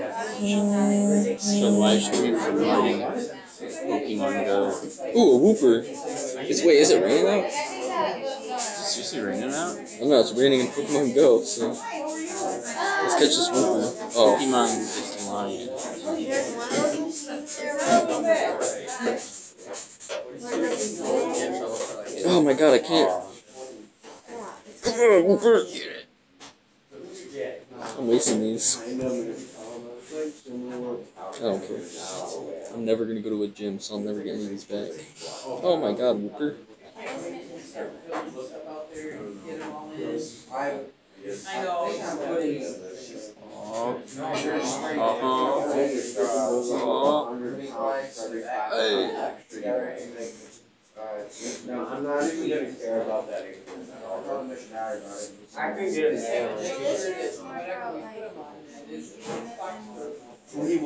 So live stream for Pokemon Go. Ooh, a Wooper. It's wait, is it raining out? Is it seriously raining out? I don't know, it's raining in Pokemon Go, so let's catch this Wooper. Oh, Pokemon is lying. oh my god, I can't. Come on, Wooper. I'm wasting these. I don't care. I'm never gonna go to a gym, so I'll never get any of these back. Oh my god, Wooper. I know. Hey. No, I'm not even gonna care about that. I can get an When he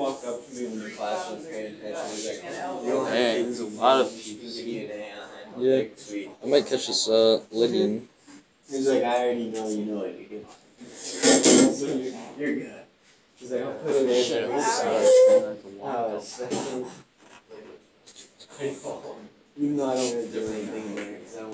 walked up to me when the class was paying attention, he was like, "You don't have Hey, to there's a lot of people. Give me an A on. Yeah. Like, Sweet. I might catch this uh Lydian. He's like, I already know you know it. You so you're, you're good. He's like, I'll put it in. Shit, there. sorry. Oh, second. Even though I don't really do anything there, because I don't